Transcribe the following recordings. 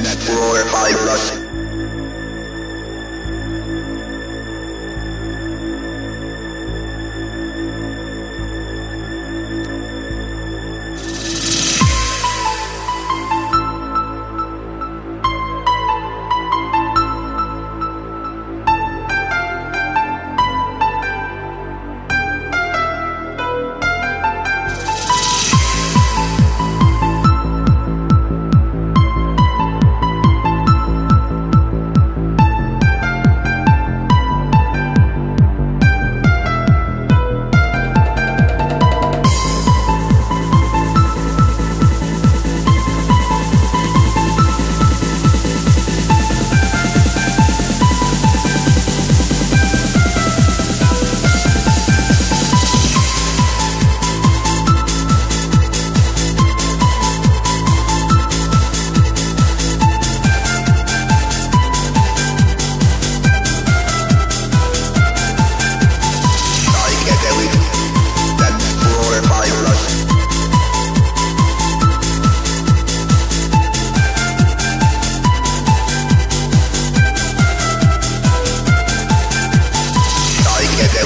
glorified us.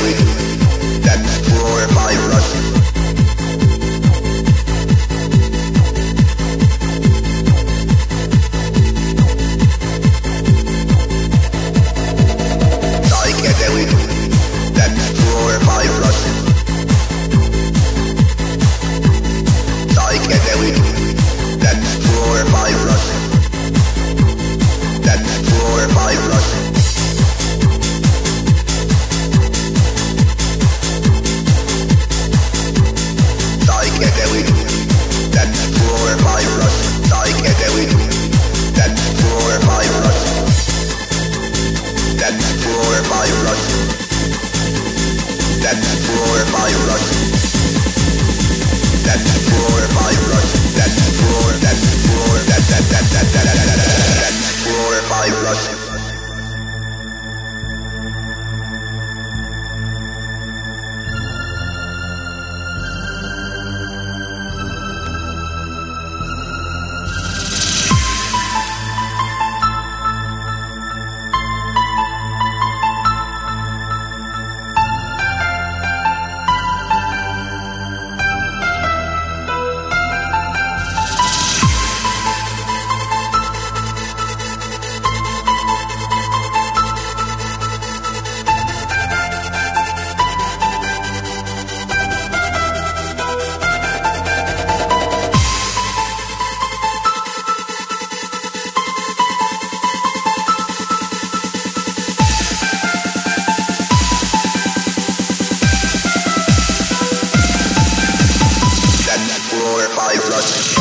We do. Thank you.